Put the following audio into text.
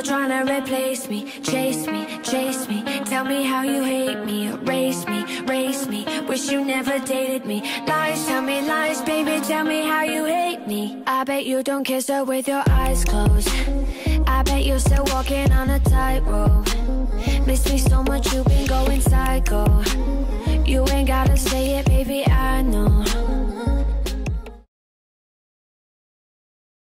still trying to replace me. Chase me, chase me. Tell me how you hate me. Erase me, race me. Wish you never dated me. Lies, tell me lies Baby, tell me how you hate me. I bet you don't kiss her with your eyes closed. I bet you're still walking on a tightrope. Miss me so much, you've been going psycho. You ain't gotta say it, baby, I